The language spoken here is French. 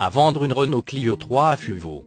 à vendre une Renault Clio 3 à Fuvo.